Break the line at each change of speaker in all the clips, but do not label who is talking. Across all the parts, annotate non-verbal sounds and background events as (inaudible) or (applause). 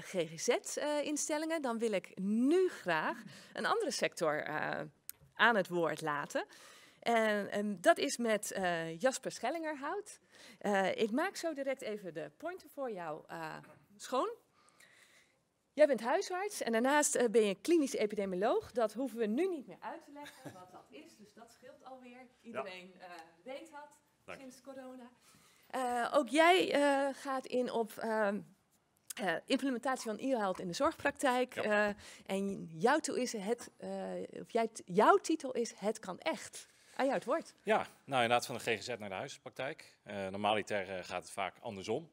GGZ-instellingen, dan wil ik nu graag een andere sector aan het woord laten. En, en dat is met Jasper Schellingerhout. ik maak zo direct even de pointer voor jou schoon. Jij bent huisarts en daarnaast ben je klinisch epidemioloog. Dat hoeven we nu niet meer uit te leggen wat dat is, dus dat scheelt alweer. Iedereen uh, weet dat Dank. sinds corona. Uh, ook jij gaat in op ehm, implementatie van e-health in de zorgpraktijk. Ja. en jouw, is het, of jij, jouw titel is Het kan echt. Aan jou het woord.
Ja, nou inderdaad van de GGZ naar de huispraktijk. normaliter gaat het vaak andersom.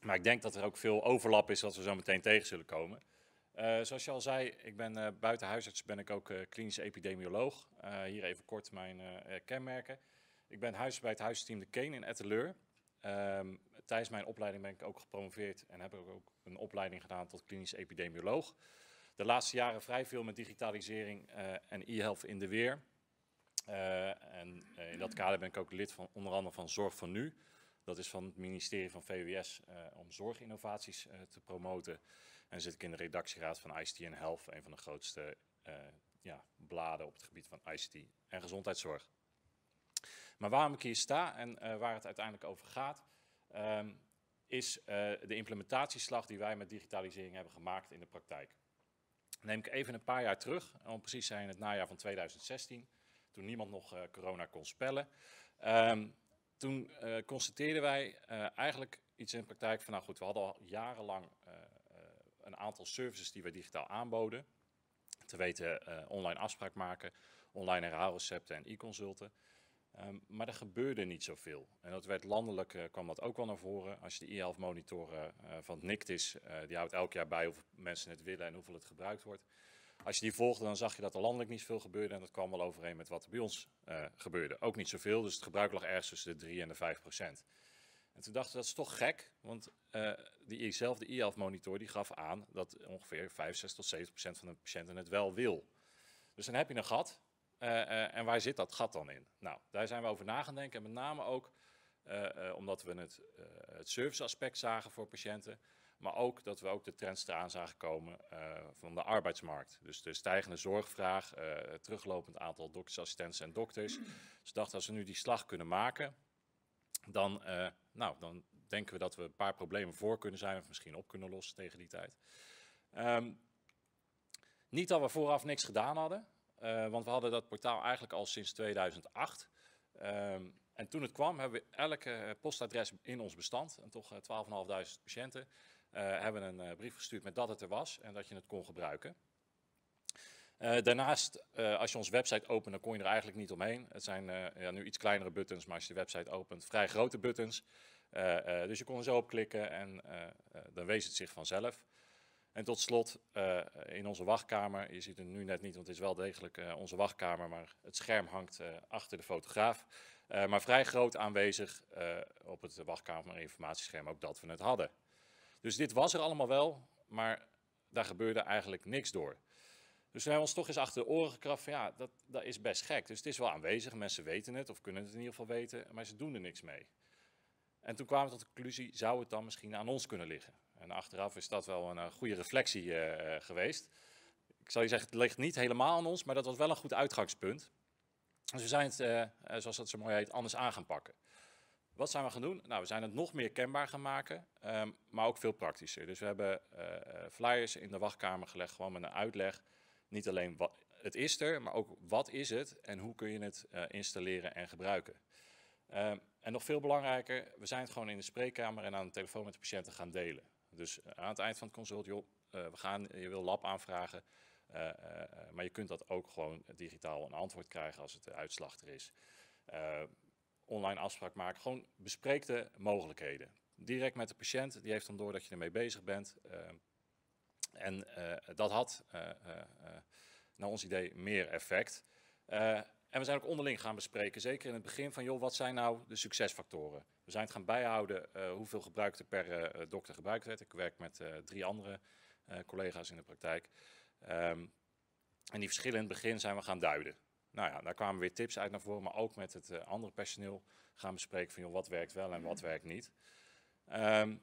Maar ik denk dat er ook veel overlap is wat we zo meteen tegen zullen komen. Zoals je al zei, ik ben buiten huisarts ben ik ook klinisch epidemioloog. hier even kort mijn kenmerken. Ik ben huisarts bij het huisteam De Keen in Etteleur. Um, tijdens mijn opleiding ben ik ook gepromoveerd en heb ik ook een opleiding gedaan tot klinisch epidemioloog. De laatste jaren vrij veel met digitalisering en e-health in de weer. en in dat kader ben ik ook lid van onder andere van Zorg van Nu. Dat is van het ministerie van VWS eh, om zorginnovaties te promoten. En zit ik in de redactieraad van ICT Health, een van de grootste ja, bladen op het gebied van ICT en gezondheidszorg. Maar waarom ik hier sta en waar het uiteindelijk over gaat, um, is de implementatieslag die wij met digitalisering hebben gemaakt in de praktijk. neem ik even een paar jaar terug, om precies zijn het najaar van 2016, toen niemand nog corona kon spellen. Um, toen constateerden wij eigenlijk iets in de praktijk van, nou goed, we hadden al jarenlang een aantal services die we digitaal aanboden. Te weten online afspraak maken, online herhaalrecepten en e-consulten. Um, maar er gebeurde niet zoveel. En dat werd landelijk, kwam dat ook wel naar voren. Als je de e-health monitoren van het NICT die houdt elk jaar bij hoeveel mensen het willen en hoeveel het gebruikt wordt. Als je die volgde, dan zag je dat er landelijk niet zoveel gebeurde. En dat kwam wel overeen met wat er bij ons uh, gebeurde. Ook niet zoveel, dus het gebruik lag ergens tussen de 3 en de 5 procent. En toen dachten we, dat is toch gek, want uh, diezelfde e-health monitor die gaf aan dat ongeveer 65 tot 70 procent van de patiënten het wel wil. Dus dan heb je een gat. Uh, en waar zit dat gat dan in? Nou, daar zijn we over na gaan denken. En met name ook omdat we het, het serviceaspect zagen voor patiënten. Maar ook dat we ook de trends eraan zagen komen van de arbeidsmarkt. Dus de stijgende zorgvraag, teruglopend aantal doktersassistenten en dokters. Dus dachten als we nu die slag kunnen maken, dan, nou, dan denken we dat we een paar problemen voor kunnen zijn of misschien op kunnen lossen tegen die tijd. Um, niet dat we vooraf niks gedaan hadden, want we hadden dat portaal eigenlijk al sinds 2008. Um, en toen het kwam, hebben we elke postadres in ons bestand, en toch 12.500 patiënten, uh, hebben een brief gestuurd met dat het er was en dat je het kon gebruiken. Daarnaast, als je onze website opent, dan kon je er eigenlijk niet omheen. Het zijn ja, nu iets kleinere buttons, maar als je de website opent, vrij grote buttons. dus je kon er zo op klikken en dan wees het zich vanzelf. En tot slot, in onze wachtkamer, je ziet het nu net niet, want het is wel degelijk onze wachtkamer, maar het scherm hangt achter de fotograaf. maar vrij groot aanwezig op het wachtkamer informatiescherm ook dat we het hadden. Dus dit was er allemaal wel, maar daar gebeurde eigenlijk niks door. Dus we hebben ons toch eens achter de oren gekraft van ja, dat, dat is best gek. Dus het is wel aanwezig, mensen weten het of kunnen het in ieder geval weten, maar ze doen er niks mee. En toen kwamen we tot de conclusie, zou het dan misschien aan ons kunnen liggen? En achteraf is dat wel een uh, goede reflectie uh, geweest. Ik zal je zeggen, het ligt niet helemaal aan ons, maar dat was wel een goed uitgangspunt. Dus we zijn het, zoals dat zo mooi heet, anders aan gaan pakken. Wat zijn we gaan doen? Nou, we zijn het nog meer kenbaar gaan maken, um, maar ook veel praktischer. Dus we hebben flyers in de wachtkamer gelegd, gewoon met een uitleg. Niet alleen wat het is er, maar ook wat is het en hoe kun je het installeren en gebruiken. Um, en nog veel belangrijker, we zijn het gewoon in de spreekkamer en aan de telefoon met de patiënten gaan delen. Dus aan het eind van het consult, joh, we gaan, je wil lab aanvragen, maar je kunt dat ook gewoon digitaal een antwoord krijgen als het de uitslag er is online afspraak maken. Gewoon bespreek de mogelijkheden. Direct met de patiënt, die heeft dan door dat je ermee bezig bent. En dat had, naar ons idee, meer effect. En we zijn ook onderling gaan bespreken, zeker in het begin, van joh, wat zijn nou de succesfactoren? We zijn het gaan bijhouden hoeveel gebruikte per dokter gebruikt werd. Ik werk met drie andere collega's in de praktijk. Um, en die verschillen in het begin zijn we gaan duiden. Nou ja, daar kwamen weer tips uit naar voren, maar ook met het andere personeel gaan bespreken van joh, wat werkt wel en wat werkt niet. Um,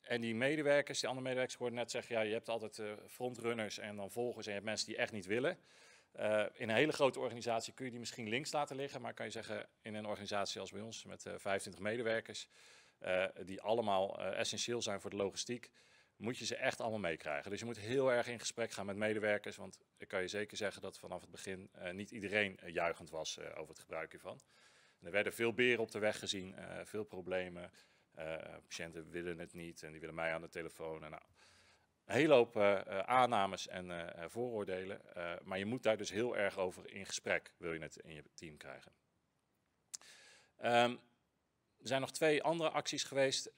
en die medewerkers, die andere medewerkers, hoorden net zeggen, ja, je hebt altijd frontrunners en dan volgers en je hebt mensen die echt niet willen. Uh, in een hele grote organisatie kun je die misschien links laten liggen, maar kan je zeggen, in een organisatie als bij ons met uh, 25 medewerkers, die allemaal essentieel zijn voor de logistiek, moet je ze echt allemaal meekrijgen. Dus je moet heel erg in gesprek gaan met medewerkers, want ik kan je zeker zeggen dat vanaf het begin niet iedereen juichend was over het gebruik hiervan. En er werden veel beren op de weg gezien, veel problemen. Patiënten willen het niet en die willen mij aan de telefoon. En nou, een hele hoop uh, aannames en uh, vooroordelen. maar je moet daar dus heel erg over in gesprek, wil je het in je team krijgen. Um, er zijn nog twee andere acties geweest.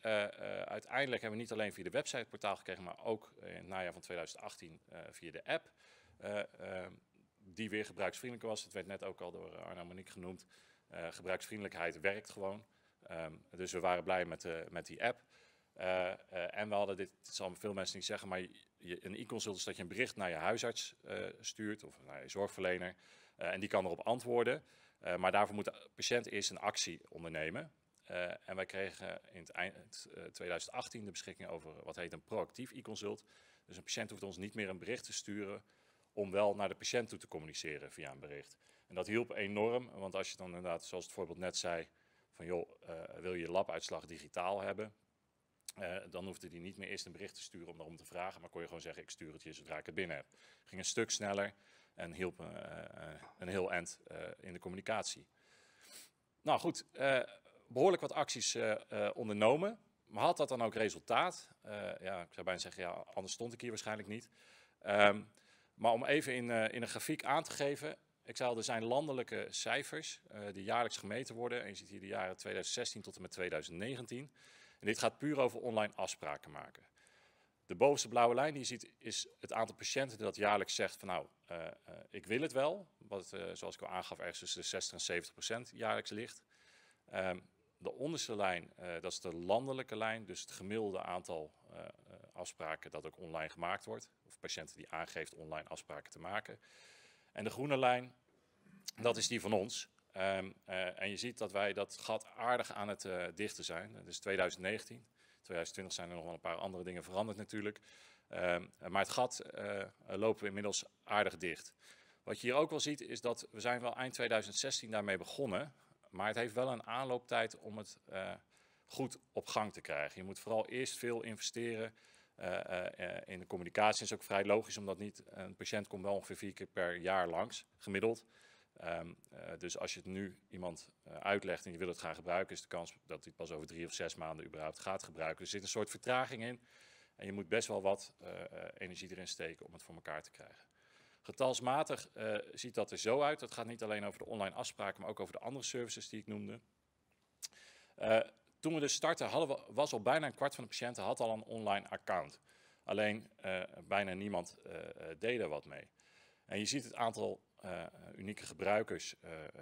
uiteindelijk hebben we niet alleen via de website portaal gekregen, maar ook in het najaar van 2018 via de app. Ehm, die weer gebruiksvriendelijk was. Het werd net ook al door Arno Monique genoemd. gebruiksvriendelijkheid werkt gewoon. Um, dus we waren blij met, met die app. Uh, uh, en we hadden dit, dit zal veel mensen niet zeggen, maar je, een e-consult is dat je een bericht naar je huisarts stuurt of naar je zorgverlener. en die kan erop antwoorden. maar daarvoor moet de patiënt eerst een actie ondernemen. en wij kregen in het eind 2018 de beschikking over wat heet een proactief e-consult. Dus een patiënt hoeft ons niet meer een bericht te sturen om wel naar de patiënt toe te communiceren via een bericht. En dat hielp enorm, want als je dan inderdaad, zoals het voorbeeld net zei, van joh, wil je je labuitslag digitaal hebben? Uh, dan hoefde hij niet meer eerst een bericht te sturen om daarom te vragen, maar kon je gewoon zeggen, ik stuur het je zodra ik het binnen heb. Ging een stuk sneller en hielp uh, een heel eind in de communicatie. Nou goed, behoorlijk wat acties ondernomen. Maar had dat dan ook resultaat? ja, ik zou bijna zeggen, ja, anders stond ik hier waarschijnlijk niet. Um, maar om even in, in een grafiek aan te geven, ik zei al, er zijn landelijke cijfers die jaarlijks gemeten worden. En je ziet hier de jaren 2016 tot en met 2019. En dit gaat puur over online afspraken maken. De bovenste blauwe lijn die je ziet is het aantal patiënten dat jaarlijks zegt van nou, uh, uh, ik wil het wel. Wat zoals ik al aangaf ergens tussen de 60 en 70 procent jaarlijks ligt. Um, de onderste lijn, dat is de landelijke lijn, dus het gemiddelde aantal afspraken dat ook online gemaakt wordt. Of patiënten die aangeeft online afspraken te maken. En de groene lijn, dat is die van ons. Um, uh, en je ziet dat wij dat gat aardig aan het uh, dichten zijn. Dat is 2019. 2020 zijn er nog wel een paar andere dingen veranderd natuurlijk. Um, maar het gat uh, lopen we inmiddels aardig dicht. Wat je hier ook wel ziet is dat we zijn wel eind 2016 daarmee begonnen. Maar het heeft wel een aanlooptijd om het goed op gang te krijgen. Je moet vooral eerst veel investeren in de communicatie is ook vrij logisch, omdat niet een patiënt komt wel ongeveer vier keer per jaar langs, gemiddeld. Um, uh, dus als je het nu iemand uitlegt en je wil het gaan gebruiken, is de kans dat hij het pas over drie of zes maanden überhaupt gaat gebruiken. Er zit een soort vertraging in en je moet best wel wat energie erin steken om het voor elkaar te krijgen. Getalsmatig ziet dat er zo uit. Dat gaat niet alleen over de online afspraken, maar ook over de andere services die ik noemde. Toen we dus startten, hadden we, was al bijna een kwart van de patiënten had al een online account. Alleen bijna niemand deed er wat mee. En je ziet het aantal uh, unieke gebruikers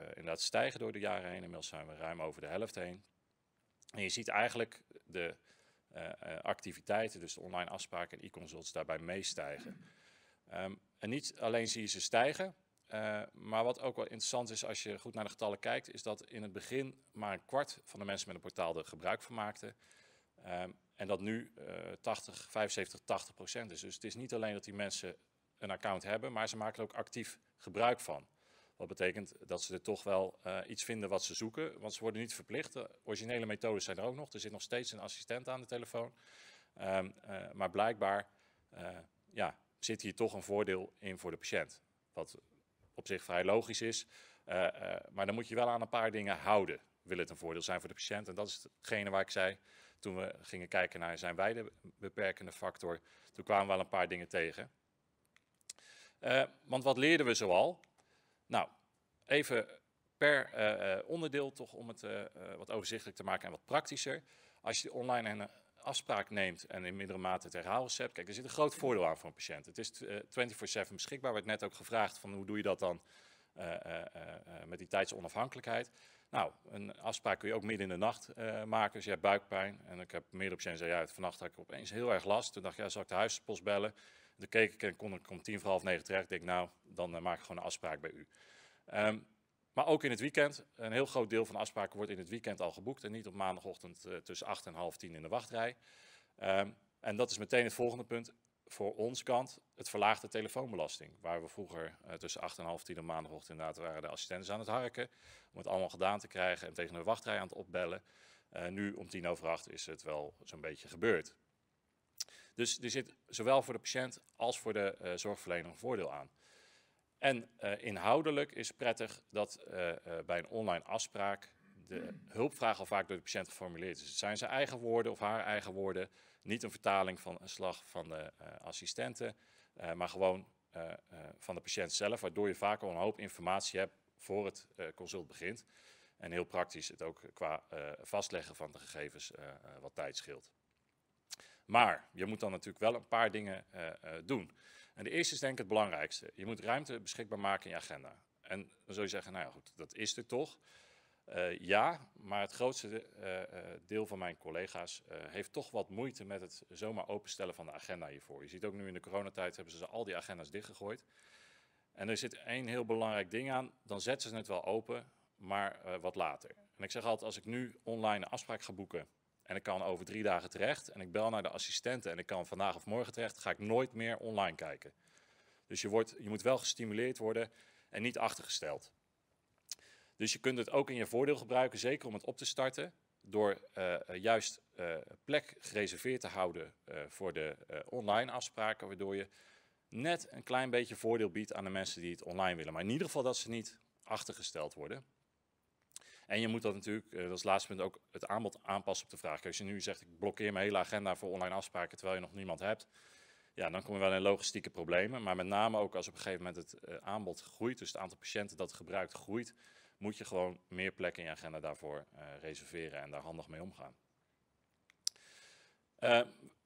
inderdaad stijgen door de jaren heen. Inmiddels zijn we ruim over de helft heen. En je ziet eigenlijk de activiteiten, dus de online afspraken en e-consults, daarbij meestijgen. Um, en niet alleen zie je ze stijgen, uh, maar wat ook wel interessant is als je goed naar de getallen kijkt, is dat in het begin maar een kwart van de mensen met een portaal er gebruik van maakten. Um, en dat nu uh, 80, 75, 80 procent is. Dus het is niet alleen dat die mensen een account hebben, maar ze maken ook actief gebruik van. Wat betekent dat ze er toch wel uh, iets vinden wat ze zoeken, want ze worden niet verplicht. De originele methodes zijn er ook nog. Er zit nog steeds een assistent aan de telefoon. Um, uh, maar blijkbaar ja, zit hier toch een voordeel in voor de patiënt. Wat op zich vrij logisch is. Maar dan moet je wel aan een paar dingen houden. Wil het een voordeel zijn voor de patiënt? En dat is hetgene waar ik zei toen we gingen kijken naar zijn wij de beperkende factor. Toen kwamen we wel een paar dingen tegen. Uh, want wat leerden we zoal? Nou, even per onderdeel toch om het wat overzichtelijk te maken en wat praktischer. Als je online een afspraak neemt en in mindere mate het herhaalrecept. Kijk, er zit een groot voordeel aan voor een patiënt. Het is 24-7 beschikbaar. Werd net ook gevraagd van hoe doe je dat dan met die tijdsonafhankelijkheid. Nou, een afspraak kun je ook midden in de nacht maken. Dus je hebt buikpijn. En ik heb meerdere patiënten zei, ja, vannacht had ik opeens heel erg last. Toen dacht ik, ja, zal ik de huispost bellen? Toen keek ik en kon ik om tien voor half negen terecht. Ik denk, nou, dan maak ik gewoon een afspraak bij u. Um, maar ook in het weekend. Een heel groot deel van de afspraken wordt in het weekend al geboekt. En niet op maandagochtend uh, tussen 8 en half 10 in de wachtrij. Ehm, en dat is meteen het volgende punt voor ons kant, het verlaagde telefoonbelasting. Waar we vroeger uh, tussen 8 en half 10 op maandagochtend inderdaad waren de assistenten aan het harken. Om het allemaal gedaan te krijgen en tegen de wachtrij aan het opbellen. Nu om tien over acht is het wel zo'n beetje gebeurd. Dus er zit zowel voor de patiënt als voor de uh, zorgverlener een voordeel aan. En inhoudelijk is prettig dat bij een online afspraak de hulpvraag al vaak door de patiënt geformuleerd is. Het zijn zijn eigen woorden of haar eigen woorden niet een vertaling van een slag van de assistenten, maar gewoon van de patiënt zelf, waardoor je vaak al een hoop informatie hebt voor het consult begint. En heel praktisch het ook qua vastleggen van de gegevens wat tijd scheelt. Maar je moet dan natuurlijk wel een paar dingen doen. En de eerste is denk ik het belangrijkste. Je moet ruimte beschikbaar maken in je agenda. En dan zul je zeggen, nou ja goed, dat is er toch. Uh, ja, maar het grootste deel van mijn collega's heeft toch wat moeite met het zomaar openstellen van de agenda hiervoor. Je ziet ook nu in de coronatijd hebben ze al die agendas dichtgegooid. En er zit één heel belangrijk ding aan, dan zetten ze het wel open, maar wat later. En ik zeg altijd, als ik nu online een afspraak ga boeken en ik kan over drie dagen terecht en ik bel naar de assistenten en ik kan vandaag of morgen terecht, ga ik nooit meer online kijken. Dus je, wordt, je moet wel gestimuleerd worden en niet achtergesteld. Dus je kunt het ook in je voordeel gebruiken, zeker om het op te starten, door uh, juist uh, plek gereserveerd te houden uh, voor de online afspraken, waardoor je net een klein beetje voordeel biedt aan de mensen die het online willen. Maar in ieder geval dat ze niet achtergesteld worden. En je moet dat natuurlijk, dat is het laatste punt, ook het aanbod aanpassen op de vraag. Kijk, als je nu zegt, ik blokkeer mijn hele agenda voor online afspraken terwijl je nog niemand hebt, ja, dan kom je wel in logistieke problemen. Maar met name ook als op een gegeven moment het aanbod groeit, dus het aantal patiënten dat gebruikt groeit, moet je gewoon meer plekken in je agenda daarvoor uh, reserveren en daar handig mee omgaan.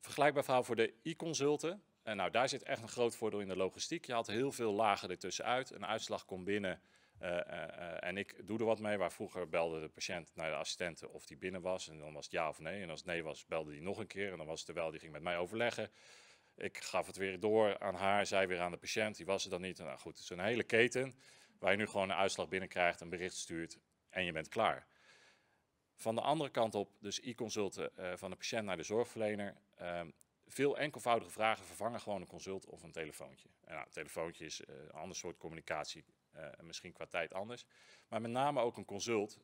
Vergelijkbaar verhaal voor de e-consulten. En nou, daar zit echt een groot voordeel in de logistiek. Je had heel veel lagen ertussenuit. Een uitslag komt binnen en ik doe er wat mee. Waar vroeger belde de patiënt naar de assistenten of die binnen was. En dan was het ja of nee. En als het nee was, belde die nog een keer. En dan was het terwijl, die ging met mij overleggen. Ik gaf het weer door aan haar, zij weer aan de patiënt. Die was er dan niet. nou goed, het is een hele keten. Waar je nu gewoon een uitslag binnenkrijgt, een bericht stuurt en je bent klaar. Van de andere kant op, dus e-consulten van de patiënt naar de zorgverlener. Uh, veel enkelvoudige vragen vervangen gewoon een consult of een telefoontje. En nou, een telefoontje is een ander soort communicatie, misschien qua tijd anders. Maar met name ook een consult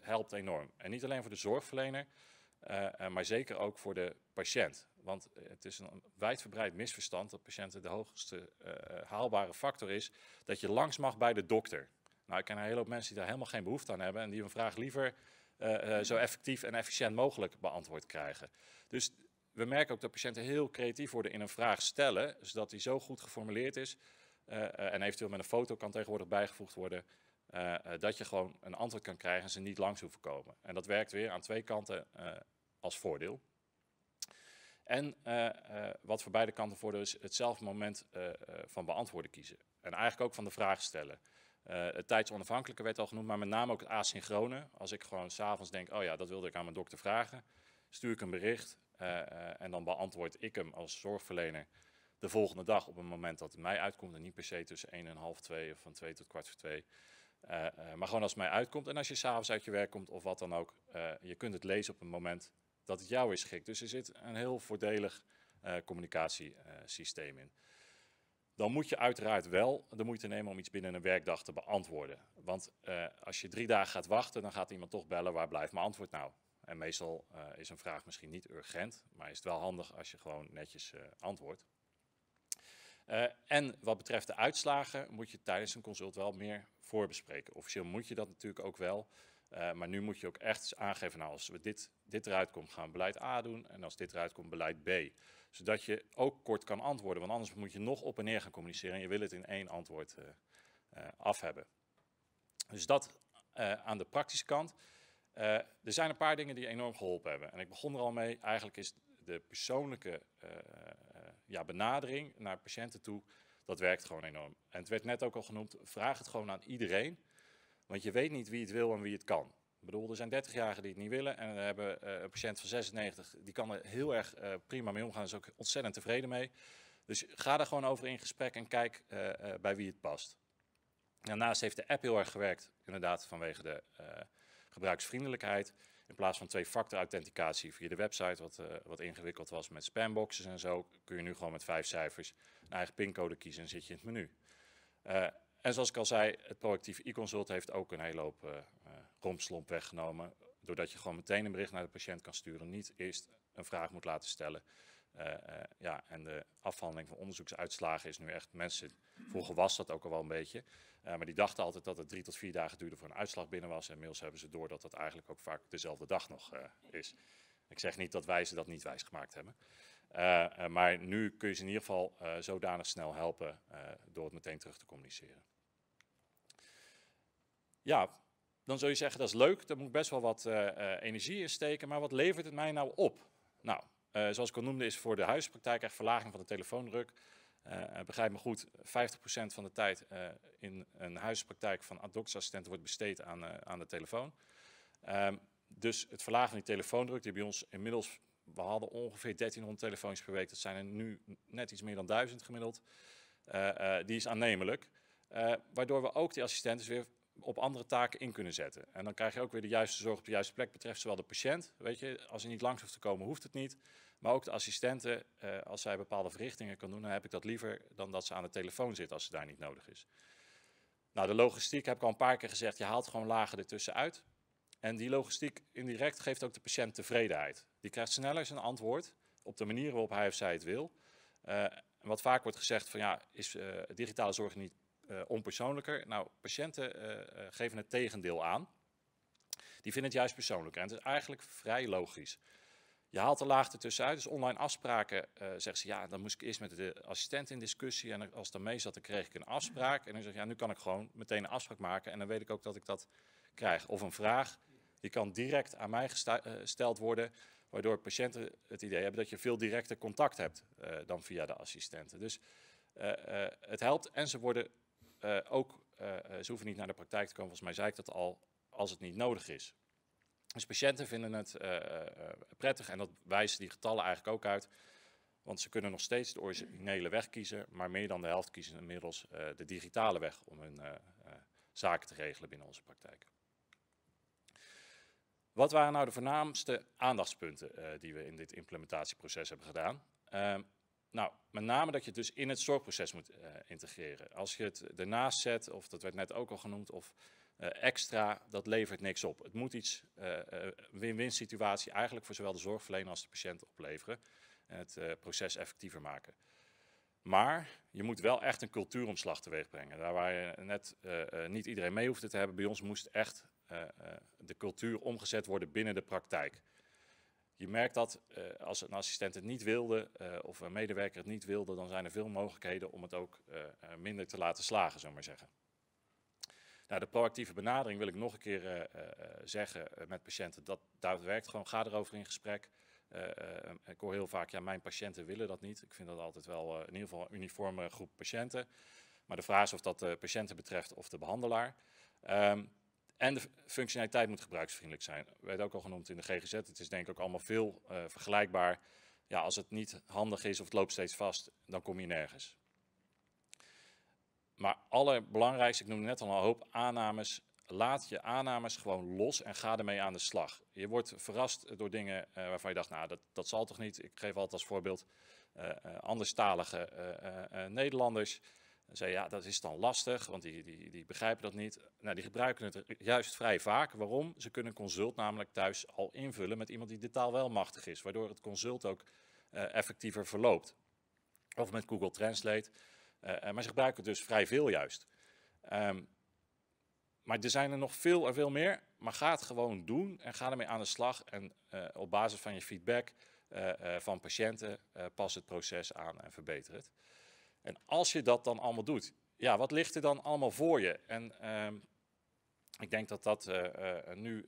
helpt enorm. En niet alleen voor de zorgverlener, maar zeker ook voor de patiënt. Want het is een wijdverbreid misverstand dat patiënten de hoogste haalbare factor is dat je langs mag bij de dokter. Nou, ik ken een hele hoop mensen die daar helemaal geen behoefte aan hebben en die hun vraag liever zo effectief en efficiënt mogelijk beantwoord krijgen. Dus we merken ook dat patiënten heel creatief worden in een vraag stellen, zodat die zo goed geformuleerd is en eventueel met een foto kan tegenwoordig bijgevoegd worden, dat je gewoon een antwoord kan krijgen en ze niet langs hoeven komen. En dat werkt weer aan twee kanten als voordeel. En wat voor beide kanten voordeel is, hetzelfde moment van beantwoorden kiezen. En eigenlijk ook van de vraag stellen. het tijdsonafhankelijke werd al genoemd, maar met name ook het asynchrone. Als ik gewoon s'avonds denk, oh ja, dat wilde ik aan mijn dokter vragen, stuur ik een bericht en dan beantwoord ik hem als zorgverlener de volgende dag op een moment dat het mij uitkomt. En niet per se tussen 1 en half 2 of van 2 tot kwart voor 2. maar gewoon als het mij uitkomt. En als je s'avonds uit je werk komt of wat dan ook, je kunt het lezen op een moment dat het jou is geschikt. Dus er zit een heel voordelig communicatiesysteem in. Dan moet je uiteraard wel de moeite nemen om iets binnen een werkdag te beantwoorden. Want als je drie dagen gaat wachten, dan gaat iemand toch bellen, waar blijft mijn antwoord nou? En meestal is een vraag misschien niet urgent, maar is het wel handig als je gewoon netjes antwoordt. En wat betreft de uitslagen moet je tijdens een consult wel meer voorbespreken. Officieel moet je dat natuurlijk ook wel. Uh, maar nu moet je ook echt aangeven, nou als we dit, dit eruit komt, gaan we beleid A doen. En als dit eruit komt, beleid B. Zodat je ook kort kan antwoorden, want anders moet je nog op en neer gaan communiceren. En je wil het in één antwoord uh, af hebben. Dus dat aan de praktische kant. er zijn een paar dingen die enorm geholpen hebben. En ik begon er al mee, eigenlijk is de persoonlijke ja, benadering naar patiënten toe, dat werkt gewoon enorm. En het werd net ook al genoemd, vraag het gewoon aan iedereen. Want je weet niet wie het wil en wie het kan. Ik bedoel, er zijn 30-jarigen die het niet willen en we hebben uh, een patiënt van 96, die kan er heel erg uh, prima mee omgaan, is ook ontzettend tevreden mee. Dus ga daar gewoon over in gesprek en kijk uh, bij wie het past. Daarnaast heeft de app heel erg gewerkt, inderdaad vanwege de gebruiksvriendelijkheid. In plaats van twee-factor authenticatie via de website, wat, wat ingewikkeld was met spamboxes en zo, kun je nu gewoon met vijf cijfers een eigen pincode kiezen en zit je in het menu. en zoals ik al zei, het proactieve e-consult heeft ook een hele hoop rompslomp weggenomen. Doordat je gewoon meteen een bericht naar de patiënt kan sturen, niet eerst een vraag moet laten stellen. Uh, ja, en de afhandeling van onderzoeksuitslagen is nu echt, mensen, vroeger was dat ook al wel een beetje, uh, maar die dachten altijd dat het drie tot vier dagen duurde voor een uitslag binnen was. En inmiddels hebben ze door dat dat eigenlijk ook vaak dezelfde dag nog is. Ik zeg niet dat wij ze dat niet wijsgemaakt hebben. maar nu kun je ze in ieder geval zodanig snel helpen door het meteen terug te communiceren. Ja, dan zul je zeggen dat is leuk, daar moet best wel wat energie in steken, maar wat levert het mij nou op? Nou, uh, zoals ik al noemde, is voor de huispraktijk echt verlaging van de telefoondruk. Uh, begrijp me goed, 50% van de tijd in een huispraktijk van adoptieassistenten wordt besteed aan, aan de telefoon. Um, dus het verlagen van die telefoondruk, die bij ons inmiddels, we hadden ongeveer 1300 telefoons per week, dat zijn er nu net iets meer dan 1000 gemiddeld, die is aannemelijk. waardoor we ook die assistenten weer op andere taken in kunnen zetten. En dan krijg je ook weer de juiste zorg op de juiste plek. Betreft zowel de patiënt, weet je, als hij niet langs hoeft te komen, hoeft het niet. Maar ook de assistenten, eh, als zij bepaalde verrichtingen kan doen, dan heb ik dat liever dan dat ze aan de telefoon zit als ze daar niet nodig is. Nou, de logistiek heb ik al een paar keer gezegd, je haalt gewoon lagen ertussen uit. En die logistiek indirect geeft ook de patiënt tevredenheid. Die krijgt sneller zijn antwoord op de manier waarop hij of zij het wil. Uh, wat vaak wordt gezegd van ja, is uh, digitale zorg niet onpersoonlijker. Nou, patiënten geven het tegendeel aan. Die vinden het juist persoonlijker. En het is eigenlijk vrij logisch. Je haalt de laag ertussen uit. Dus online afspraken, uh, zeggen ze, ja, dan moest ik eerst met de assistent in discussie. En als het mee zat, dan kreeg ik een afspraak. En dan zeg je, ja, nu kan ik gewoon meteen een afspraak maken. En dan weet ik ook dat ik dat krijg. Of een vraag, die kan direct aan mij gesteld worden. Waardoor patiënten het idee hebben dat je veel directer contact hebt uh, dan via de assistenten. Dus het helpt en ze worden ook, ze hoeven niet naar de praktijk te komen, volgens mij zei ik dat al, als het niet nodig is. Dus patiënten vinden het uh, prettig en dat wijzen die getallen eigenlijk ook uit. Want ze kunnen nog steeds de originele weg kiezen, maar meer dan de helft kiezen inmiddels de digitale weg om hun zaken te regelen binnen onze praktijk. Wat waren nou de voornaamste aandachtspunten die we in dit implementatieproces hebben gedaan? Ehm, nou, met name dat je het dus in het zorgproces moet integreren. Als je het ernaast zet, of dat werd net ook al genoemd, of extra, dat levert niks op. Het moet iets, uh, win-win situatie, eigenlijk voor zowel de zorgverlener als de patiënt opleveren. En het proces effectiever maken. Maar je moet wel echt een cultuuromslag teweeg brengen. Daar waar je net niet iedereen mee hoefde te hebben, bij ons moest echt de cultuur omgezet worden binnen de praktijk. Je merkt dat als een assistent het niet wilde of een medewerker het niet wilde, dan zijn er veel mogelijkheden om het ook minder te laten slagen, zullen maar zeggen. Nou, de proactieve benadering wil ik nog een keer zeggen met patiënten. Dat, dat werkt gewoon, ga erover in gesprek. ik hoor heel vaak, ja, mijn patiënten willen dat niet. Ik vind dat altijd wel in ieder geval een uniforme groep patiënten. Maar de vraag is of dat de patiënten betreft of de behandelaar. Um, en de functionaliteit moet gebruiksvriendelijk zijn. Werd ook al genoemd in de GGZ. Het is denk ik ook allemaal veel vergelijkbaar. Ja, als het niet handig is of het loopt steeds vast, dan kom je nergens. Maar allerbelangrijkste, ik noemde net al een hoop aannames. Laat je aannames gewoon los en ga ermee aan de slag. Je wordt verrast door dingen uh, waarvan je dacht, nou dat, dat zal toch niet. Ik geef altijd als voorbeeld uh, anderstalige Nederlanders zei ja, dat is dan lastig, want die, die, die begrijpen dat niet. Nou, die gebruiken het juist vrij vaak. Waarom? Ze kunnen consult namelijk thuis al invullen met iemand die de taal wel machtig is, waardoor het consult ook effectiever verloopt. Of met Google Translate. Uh, maar ze gebruiken het dus vrij veel juist. Um, maar er zijn er nog veel en veel meer. Maar ga het gewoon doen en ga ermee aan de slag. En uh, op basis van je feedback van patiënten pas het proces aan en verbeter het. En als je dat dan allemaal doet, ja, wat ligt er dan allemaal voor je? En uh, ik denk dat dat nu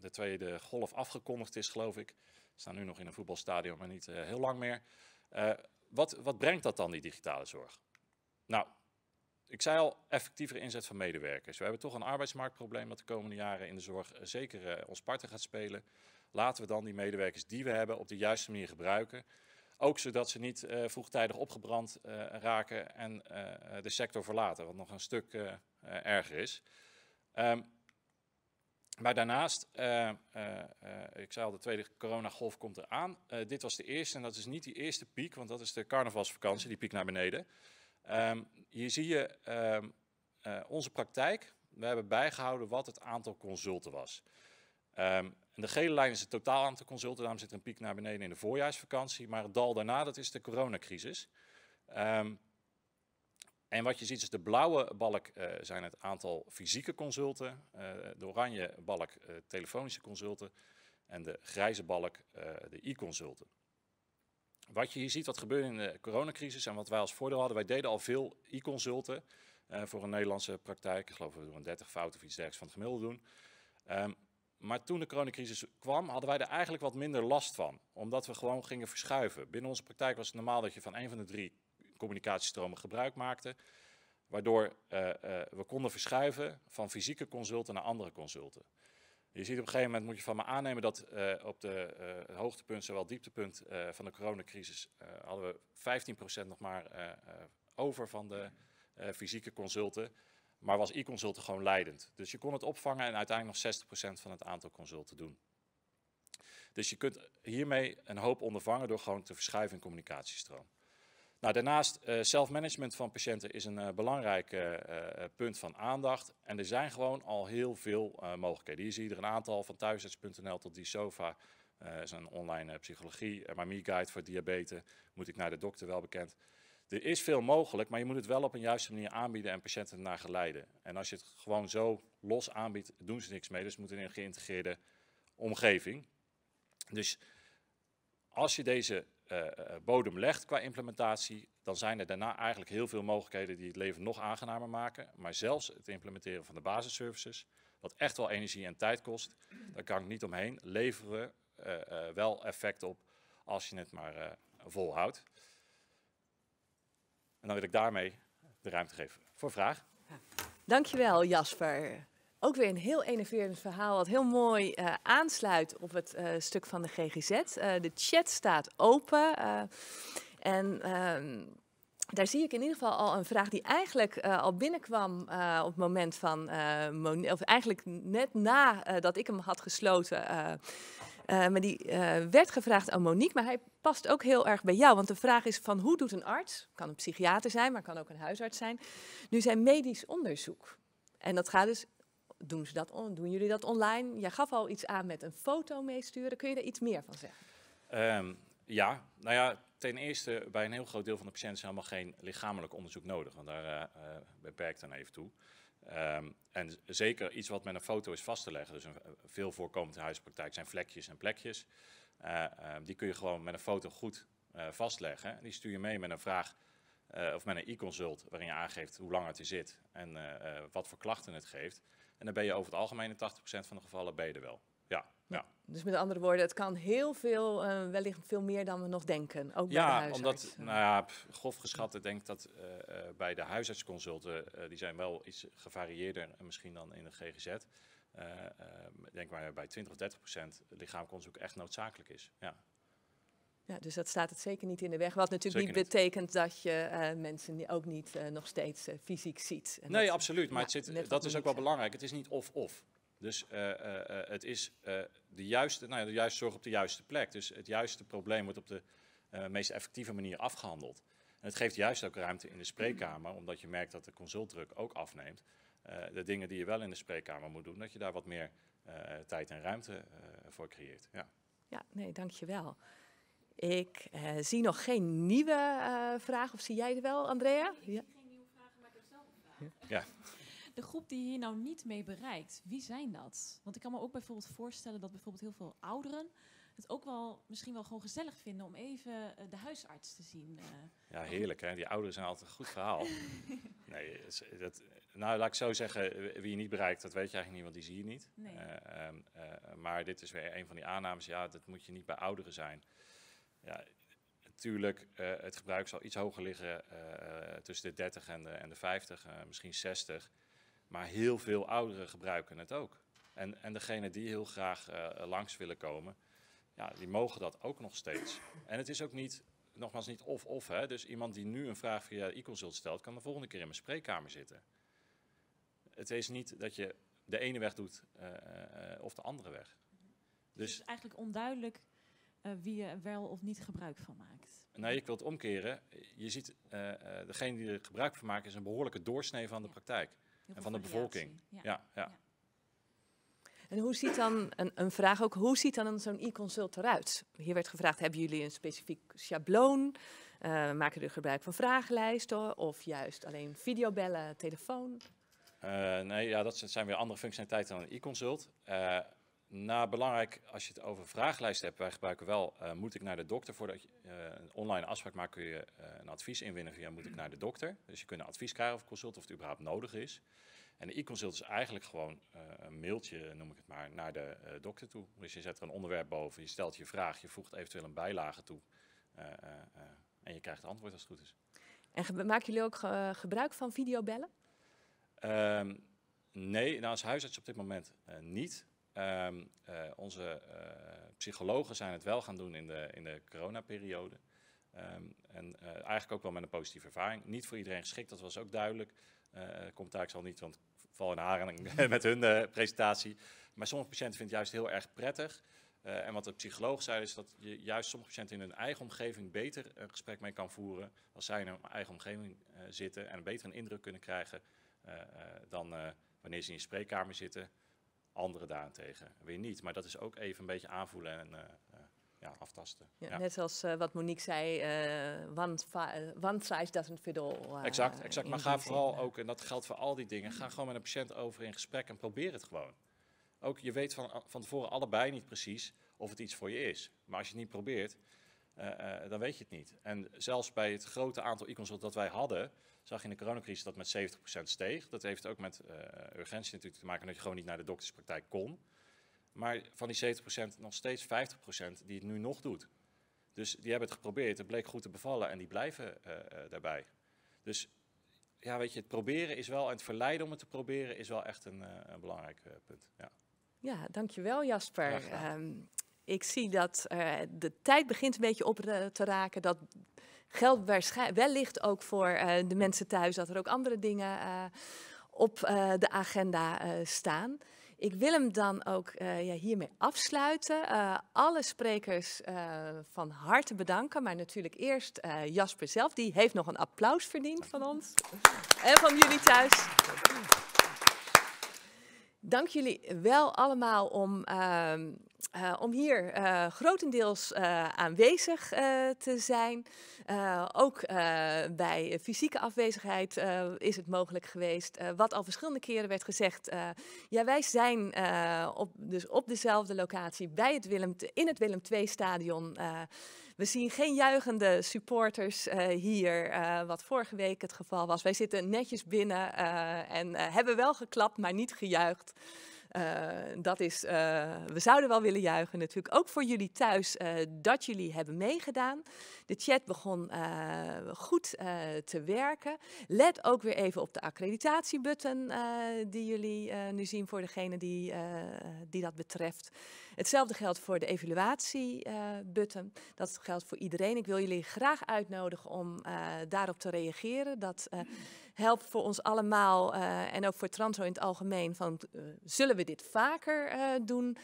de tweede golf afgekondigd is, geloof ik. We staan nu nog in een voetbalstadion, maar niet heel lang meer. wat, wat brengt dat dan, die digitale zorg? Nou, ik zei al, effectievere inzet van medewerkers. We hebben toch een arbeidsmarktprobleem dat de komende jaren in de zorg zeker ons parten gaat spelen. Laten we dan die medewerkers die we hebben op de juiste manier gebruiken. Ook zodat ze niet uh, vroegtijdig opgebrand raken en de sector verlaten, wat nog een stuk erger is. Um, Maar daarnaast, ik zei al, de tweede coronagolf komt eraan. dit was de eerste en dat is niet die eerste piek, want dat is de carnavalsvakantie, die piek naar beneden. Um, hier zie je um, onze praktijk. We hebben bijgehouden wat het aantal consulten was. Um, de gele lijn is het totaal aantal consulten, daarom zit er een piek naar beneden in de voorjaarsvakantie. Maar het dal daarna, dat is de coronacrisis. En wat je ziet is de blauwe balk uh, zijn het aantal fysieke consulten, uh, de oranje balk telefonische consulten en de grijze balk de e-consulten. Wat je hier ziet wat gebeurde in de coronacrisis en wat wij als voordeel hadden, wij deden al veel e-consulten voor een Nederlandse praktijk. Ik geloof we een 30 fouten of iets dergelijks van het gemiddelde doen. Um, maar toen de coronacrisis kwam, hadden wij er eigenlijk wat minder last van. Omdat we gewoon gingen verschuiven. Binnen onze praktijk was het normaal dat je van een van de drie communicatiestromen gebruik maakten. Waardoor uh, uh, we konden verschuiven van fysieke consulten naar andere consulten. Je ziet op een gegeven moment, moet je van me aannemen, dat uh, op de hoogtepunt, zowel dieptepunt van de coronacrisis, hadden we 15% nog maar over van de fysieke consulten. Maar was e-consulten gewoon leidend. Dus je kon het opvangen en uiteindelijk nog 60% van het aantal consulten doen. Dus je kunt hiermee een hoop ondervangen door gewoon te verschuiven in communicatiestroom. Nou, daarnaast, uh, self-management van patiënten is een uh, belangrijk uh, punt van aandacht. En er zijn gewoon al heel veel mogelijkheden. Hier zie je er een aantal, van thuisarts.nl tot die sofa. is een online psychologie, MMI guide voor diabetes. Moet ik naar de dokter wel bekend. Er is veel mogelijk, maar je moet het wel op een juiste manier aanbieden en patiënten naar geleiden. En als je het gewoon zo los aanbiedt, doen ze niks mee. Dus het moet in een geïntegreerde omgeving. Dus als je deze uh, bodem legt qua implementatie, dan zijn er daarna eigenlijk heel veel mogelijkheden die het leven nog aangenamer maken. Maar zelfs het implementeren van de basisservices, wat echt wel energie en tijd kost, daar kan ik niet omheen, leveren uh, wel effect op als je het maar volhoudt. En dan wil ik daarmee de ruimte geven voor vraag.
Dankjewel Jasper. Ook weer een heel enerverend verhaal, wat heel mooi uh, aansluit op het uh, stuk van de GGZ. Uh, de chat staat open. en ehm, daar zie ik in ieder geval al een vraag die eigenlijk al binnenkwam op het moment van, of eigenlijk net nadat ik hem had gesloten. maar die werd gevraagd aan Monique, maar hij past ook heel erg bij jou. Want de vraag is van hoe doet een arts, kan een psychiater zijn, maar kan ook een huisarts zijn, nu zijn medisch onderzoek. En dat gaat dus doen, ze dat doen jullie dat online? Jij gaf al iets aan met een foto meesturen. Kun je daar iets meer van zeggen?
Um, ja, nou ja, ten eerste bij een heel groot deel van de patiënten is helemaal geen lichamelijk onderzoek nodig. Want daar uh, beperkt dan even toe. Um, en zeker iets wat met een foto is vast te leggen. Dus een veel voorkomende huispraktijk zijn vlekjes en plekjes. Um, die kun je gewoon met een foto goed vastleggen. Die stuur je mee met een vraag of met een e-consult waarin je aangeeft hoe lang het er zit en wat voor klachten het geeft. En dan ben je over het algemeen in 80% van de gevallen ben je er wel. Ja, ja.
Dus met andere woorden, het kan heel veel, uh, wellicht veel meer dan we nog denken. Ook
ja,
bij de
omdat, nou ja, grof geschat, ik denk dat uh, uh, bij de huisartsconsulten, die zijn wel iets gevarieerder misschien dan in de GGZ. denk maar bij 20 of 30 procent lichamelijk onderzoek echt noodzakelijk is. Ja.
Ja, dus dat staat het zeker niet in de weg. Wat natuurlijk niet betekent dat je uh, mensen ook niet uh, nog steeds uh, fysiek ziet.
En nee, dat, absoluut. Maar ja, het zit, dat is ook wel belangrijk. Het is niet of-of. Dus het is de, juiste, nou ja, de juiste zorg op de juiste plek. Dus het juiste probleem wordt op de meest effectieve manier afgehandeld. En het geeft juist ook ruimte in de spreekkamer, omdat je merkt dat de consultdruk ook afneemt. de dingen die je wel in de spreekkamer moet doen, dat je daar wat meer tijd en ruimte voor creëert. Ja.
ja, nee, dankjewel. Ik uh, zie nog geen nieuwe uh, vraag. Of zie jij er wel, Andrea?
Nee, ik ja. geen nieuwe vragen, maar ik heb zelf een vraag. Ja. De groep die hier nou niet mee bereikt, wie zijn dat? Want ik kan me ook bijvoorbeeld voorstellen dat bijvoorbeeld heel veel ouderen het ook wel misschien wel gewoon gezellig vinden om even uh, de huisarts te zien.
ja, heerlijk hè. Die ouderen zijn altijd een goed verhaal. (laughs) nee, dat, nou laat ik zo zeggen, wie je niet bereikt, dat weet je eigenlijk niet, want die zie je niet. Nee. Um, maar dit is weer een van die aannames, ja, dat moet je niet bij ouderen zijn. Ja, natuurlijk, uh, het gebruik zal iets hoger liggen uh, tussen de 30 en de, en de 50, uh, misschien 60. Maar heel veel ouderen gebruiken het ook. En, en degene die heel graag langs willen komen, ja, die mogen dat ook nog steeds. En het is ook niet, nogmaals niet of-of. Dus iemand die nu een vraag via e-consult stelt, kan de volgende keer in mijn spreekkamer zitten. Het is niet dat je de ene weg doet of de andere weg.
Dus het is eigenlijk onduidelijk wie er wel of niet gebruik van maakt.
Nee, ik wil het omkeren. Je ziet, degene die er gebruik van maakt is een behoorlijke doorsnee van de praktijk en van de bevolking. ja. ja.
En hoe ziet dan, een, een vraag ook, hoe ziet dan zo'n e-consult eruit? Hier werd gevraagd, hebben jullie een specifiek schabloon? Uh, maken jullie gebruik van vragenlijsten of juist alleen videobellen, telefoon?
Uh, nee, ja, dat zijn weer andere functionaliteiten dan een e-consult. Uh, nou, belangrijk als je het over vragenlijsten hebt. Wij gebruiken wel, moet ik naar de dokter? Voordat je een online afspraak maakt kun je een advies inwinnen via moet ik naar de dokter. Dus je kunt een advies krijgen of consult of het überhaupt nodig is. En de e-consult is eigenlijk gewoon een mailtje, noem ik het maar, naar de dokter toe. Dus je zet er een onderwerp boven, je stelt je vraag, je voegt eventueel een bijlage toe. En je krijgt antwoord als het goed is.
En maken jullie ook gebruik van videobellen?
Um, nee, nou, als huisarts op dit moment niet. Um, onze psychologen zijn het wel gaan doen in de, in de coronaperiode. Um, en eigenlijk ook wel met een positieve ervaring. Niet voor iedereen geschikt, dat was ook duidelijk. Komt daar, ik zal niet, want val in haren (laughs) met hun presentatie. Maar sommige patiënten vinden het juist heel erg prettig. En wat de psycholoog zei, is dat je juist sommige patiënten in hun eigen omgeving beter een gesprek mee kan voeren. Als zij in hun eigen omgeving zitten en beter een indruk kunnen krijgen dan wanneer ze in je spreekkamer zitten. Anderen daarentegen weer niet. Maar dat is ook even een beetje aanvoelen en ja, aftasten.
Ja, Net zoals uh, wat Monique zei, uh, one, one, size doesn't fit all. Uh,
exact, exact. Maar ga vooral ook, en dat geldt voor al die dingen, ga gewoon met een patiënt over in gesprek en probeer het gewoon. Ook je weet van, van tevoren allebei niet precies of het iets voor je is. Maar als je het niet probeert, dan weet je het niet. En zelfs bij het grote aantal e-consult dat wij hadden, zag je in de coronacrisis dat met 70% steeg. Dat heeft ook met urgentie natuurlijk te maken dat je gewoon niet naar de dokterspraktijk kon. Maar van die 70% nog steeds 50% die het nu nog doet. Dus die hebben het geprobeerd, het bleek goed te bevallen en die blijven uh, daarbij. Dus ja, weet je, het proberen is wel, en het verleiden om het te proberen is wel echt een, uh, een belangrijk punt. Ja.
ja, dankjewel Jasper. Um, ik zie dat de tijd begint een beetje op te raken. Dat geldt wellicht ook voor de mensen thuis, dat er ook andere dingen op de agenda staan. Ik wil hem dan ook ja, hiermee afsluiten. Alle sprekers van harte bedanken, maar natuurlijk eerst Jasper zelf. Die heeft nog een applaus verdiend van ons en van jullie thuis. Dank jullie wel allemaal om ehm, uh, om hier uh, grotendeels uh, aanwezig te zijn. ook bij fysieke afwezigheid is het mogelijk geweest. wat al verschillende keren werd gezegd. ja, wij zijn op, dus op dezelfde locatie bij het Willem, in het Willem II-stadion. We zien geen juichende supporters hier, wat vorige week het geval was. Wij zitten netjes binnen en hebben wel geklapt, maar niet gejuicht. Uh, dat is, uh, we zouden wel willen juichen natuurlijk, ook voor jullie thuis, uh, dat jullie hebben meegedaan. De chat begon goed te werken. Let ook weer even op de accreditatiebutton die jullie nu zien voor degene die, die dat betreft. Hetzelfde geldt voor de evaluatiebutton. dat geldt voor iedereen. Ik wil jullie graag uitnodigen om daarop te reageren. Dat helpt voor ons allemaal uh, en ook voor Transo in het algemeen. Van, uh, zullen we dit vaker uh, doen?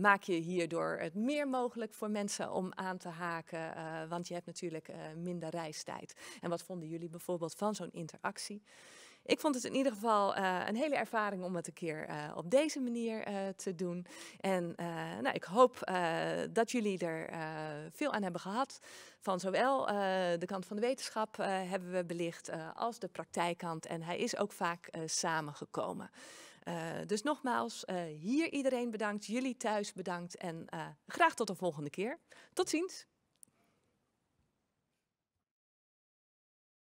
maak je hierdoor het meer mogelijk voor mensen om aan te haken? want je hebt natuurlijk minder reistijd. En wat vonden jullie bijvoorbeeld van zo'n interactie? Ik vond het in ieder geval uh, een hele ervaring om het een keer uh, op deze manier uh, te doen. En nou, ik hoop dat jullie er veel aan hebben gehad. Van zowel de kant van de wetenschap hebben we belicht als de praktijkkant. En hij is ook vaak samengekomen. dus nogmaals, hier iedereen bedankt, jullie thuis bedankt en graag tot de volgende keer. Tot ziens!